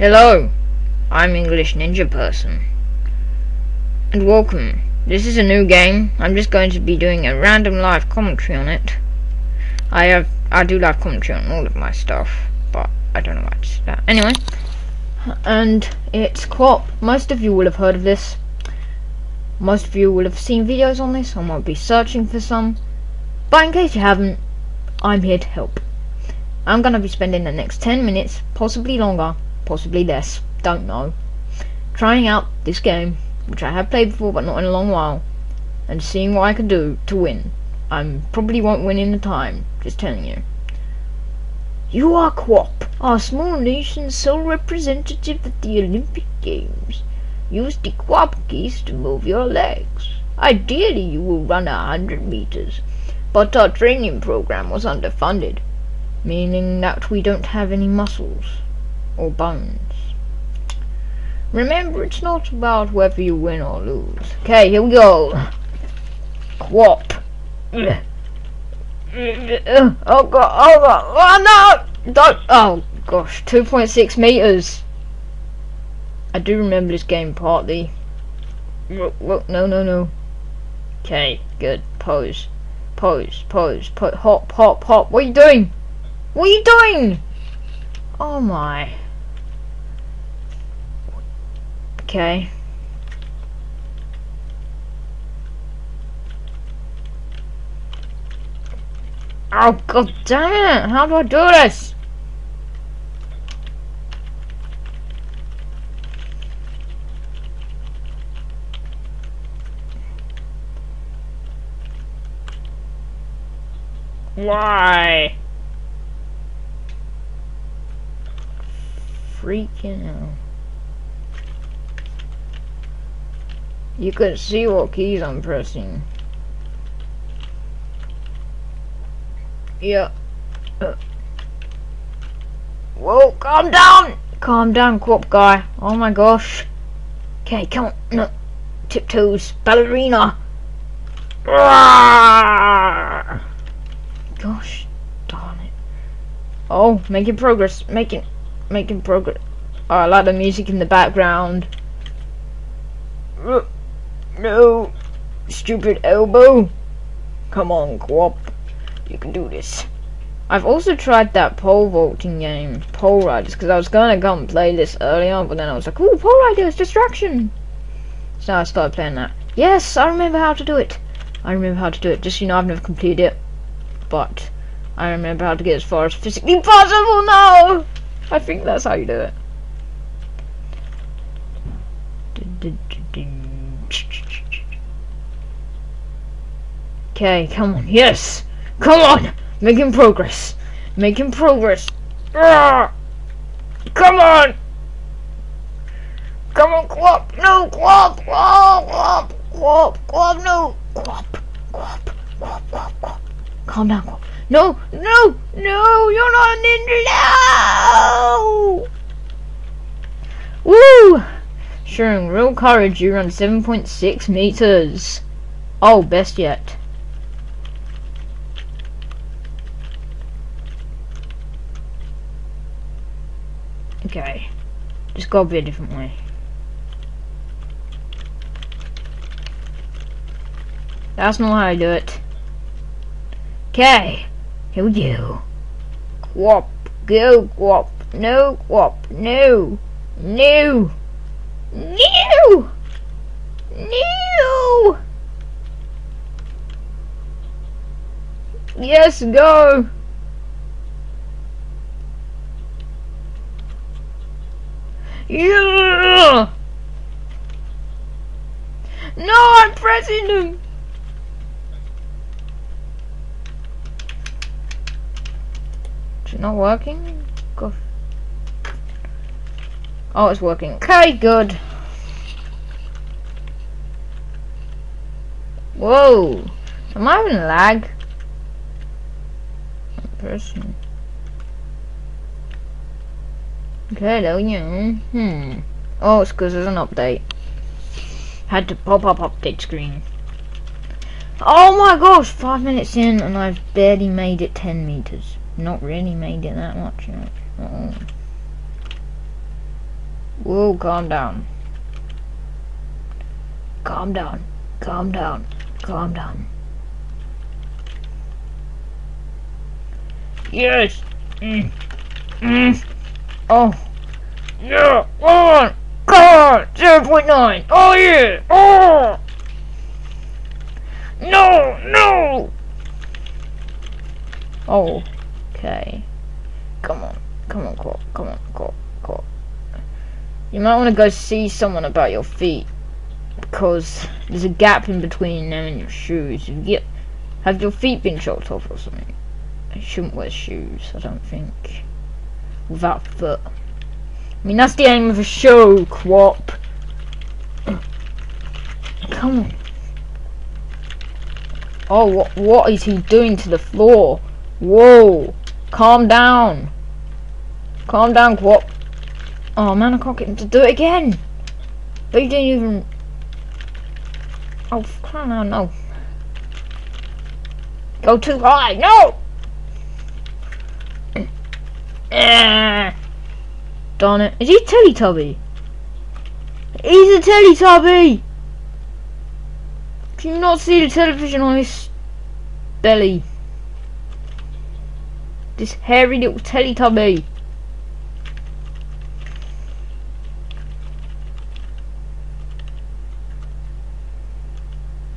Hello, I'm English Ninja Person. And welcome. This is a new game. I'm just going to be doing a random live commentary on it. I have I do live commentary on all of my stuff, but I don't know much that. Anyway, and it's QWOP. Most of you will have heard of this. Most of you will have seen videos on this. I might be searching for some. But in case you haven't, I'm here to help. I'm gonna be spending the next 10 minutes, possibly longer, possibly less, don't know, trying out this game, which I have played before but not in a long while, and seeing what I can do to win. I probably won't win in the time, just telling you. You are QWOP, our small nation's sole representative at the Olympic Games. Use the QWOP keys to move your legs. Ideally, you will run a hundred meters, but our training program was underfunded meaning that we don't have any muscles or bones. Remember, it's not about whether you win or lose. Okay, here we go. QWOP. Oh god, oh god, oh no! Don't, oh gosh, 2.6 meters. I do remember this game partly. No, no, no. Okay, good. Pose. Pose, pose, pose. Hop, hop, hop. What are you doing? What are you doing? Oh my. Okay. Oh god damn it! How do I do this? Why? freaking hell. You can see what keys I'm pressing. Yeah. Uh. Whoa, calm down! Calm down, QWOP guy. Oh my gosh. Okay, come on. No. Tiptoes. Ballerina. Gosh darn it. Oh, making progress. Making making progress. Oh, I like the music in the background. No, stupid elbow. Come on, QWOP. You can do this. I've also tried that pole vaulting game, Pole Riders, because I was going to go and play this earlier, but then I was like, ooh, Pole Riders, distraction. So I started playing that. Yes, I remember how to do it. I remember how to do it. Just, you know, I've never completed it. But I remember how to get as far as physically possible now. I think that's how you do it. Okay, come on. Yes! Come on! Making progress. Making progress. Ah! Come on! Come on, QWOP! No, QWOP! QWOP! QWOP! QWOP! QWOP! No! QWOP! QWOP! QWOP! QWOP! QWOP! Calm down, QWOP. No, no, no, you're not a ninja now! Woo! Showing real courage, you run 7.6 meters. Oh, best yet. Okay. Just gotta be a different way. That's not how I do it. Okay. Here we go. QWOP. Go, QWOP. No, QWOP. No. No. No. No. Yes, go. Yeah. No, I'm pressing him. Is it not working? Gosh. Oh, it's working. Okay, good. Whoa! Am I having lag? Person. Okay, we go. Hmm. Oh, it's because there's an update. Had to pop up update screen. Oh my gosh! Five minutes in and I've barely made it 10 meters not really made it that much. You know. uh -oh. Whoa, calm down. Calm down. Calm down. Calm down. Yes. Mm. Mm. Oh. Yeah. On. Come on. Zero point nine. Oh yeah. Oh. No. No. Oh. Okay. Come on. Come on, Cole. Come on, Cole. Cole. You might want to go see someone about your feet because there's a gap in between them and your shoes. You get have your feet been chopped off or something? I shouldn't wear shoes, I don't think. Without foot. I mean, that's the aim of a show, QWOP. Come on. Oh, what, is he doing to the floor? Whoa. Calm down. Calm down, QWOP. Oh man, I can't get him to do it again. You didn't even... Oh, come on, no. Go too high, no! Eh. Darn it. Is he Teletubby? He's a Teletubby! Can you not see the television on his belly? This hairy little Teletubby.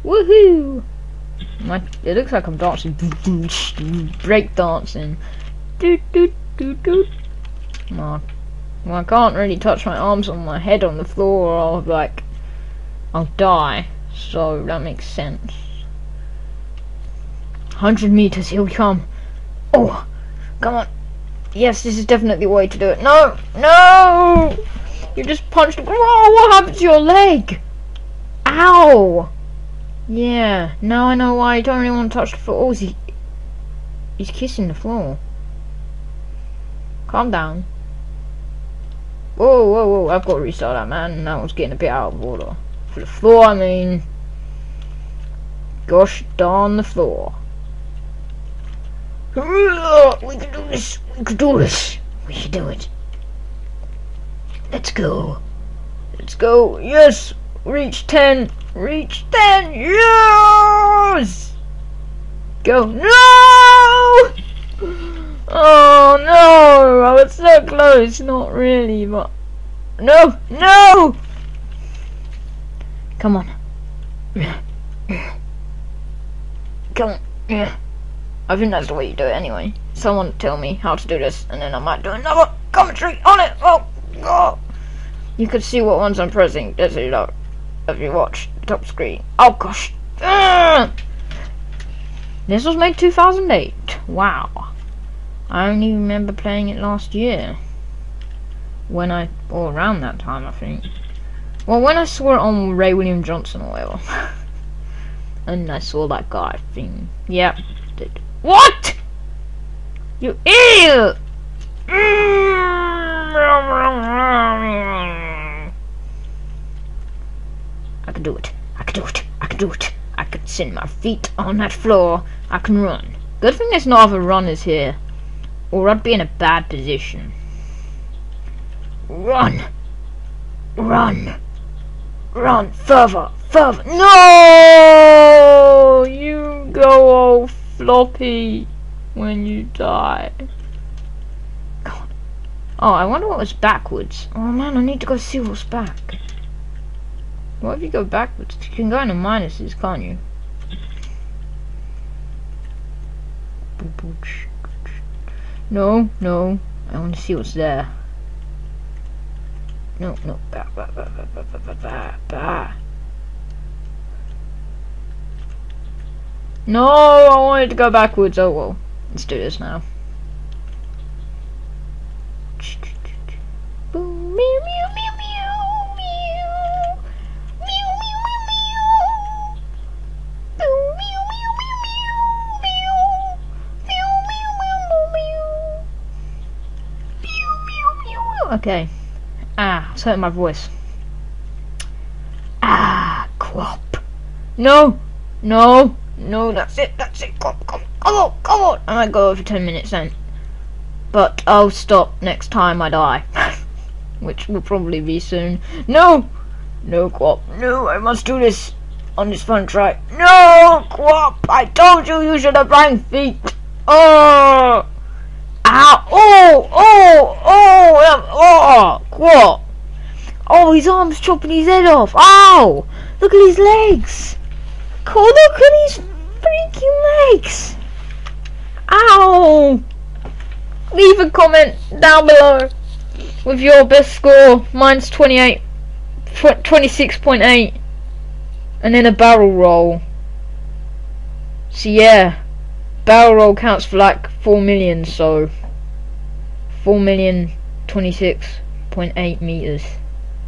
Woohoo! My, it looks like I'm dancing. Break dancing. Do do do do. Well, I can't really touch my arms on my head on the floor or I'll like I'll die. So that makes sense. Hundred meters, he'll come. Oh, come on. Yes, this is definitely the way to do it. No, no! You just punched. Oh, what happened to your leg? Ow! Yeah, now I know why I don't really want to touch the floor. Oh, he... He's kissing the floor. Calm down. Whoa, whoa, whoa, I've got to restart that, man. That one's getting a bit out of order. For the floor, I mean... Gosh darn the floor. We can do this. We can do this. We can do it. Let's go. Let's go. Yes. Reach 10. Reach 10. Yes. Go. No. Oh no. I was so close. Not really, but. No. No. Come on. Come on. I think that's the way you do it anyway. Someone tell me how to do this, and then I might do another commentary on it. Oh, oh. You can see what ones I'm pressing. Does it look? If you watch the top screen. Oh gosh. Uh! This was made 2008. Wow. I only remember playing it last year. When I, or around that time, I think. Well, when I saw it on Ray William Johnson or whatever. and I saw that guy thing. Yep. What? You idiot! I can do it. I can do it. I can do it. I can send my feet on that floor. I can run. Good thing there's no other runners here. Or I'd be in a bad position. Run! Run! Run! Further! Further! No! You go all floppy when you die. God. Oh, I wonder what was backwards. Oh man, I need to go see what's back. What if you go backwards? You can go into minuses, can't you? No, no. I want to see what's there. No, no. Bah, bah, bah, bah, bah, bah, bah, bah. No, I wanted to go backwards. Oh well. Let's do this now. Okay. Ah, it's hurting my voice. Ah, QWOP. No, no, no, that's it, that's it. Come, come, come on, come on. I might go over 10 minutes then. But I'll stop next time I die. which will probably be soon. No! No, QWOP. No, I must do this on this fun try. No, QWOP! I told you you should have rang feet. Oh! Ow! Oh! Oh! Oh! Oh! QWOP! Oh, his arm's chopping his head off. Ow! Look at his legs. Oh, look at his freaking legs. Ow! Leave a comment down below with your best score. Mine's 28, 26.8. And then a barrel roll. So yeah, barrel roll counts for like 4 million, so 4 million 26.8 meters.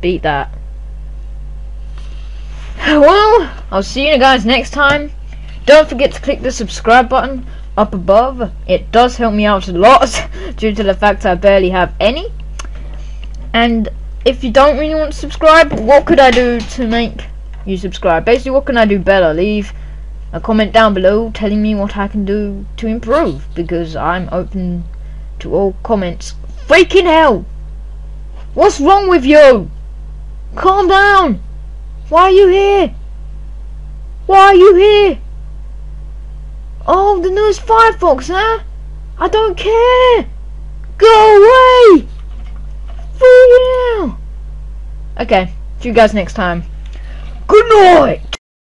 Beat that. Well, I'll see you guys next time. Don't forget to click the subscribe button up above. It does help me out a lot due to the fact I barely have any. And if you don't really want to subscribe, what could I do to make you subscribe? Basically, what can I do better? Leave a comment down below telling me what I can do to improve because I'm open to all comments. Freaking hell! What's wrong with you? Calm down! Why are you here? Why are you here? Oh, the newest Firefox, huh? I don't care. Go away. For you. Okay, see you guys next time. Good night.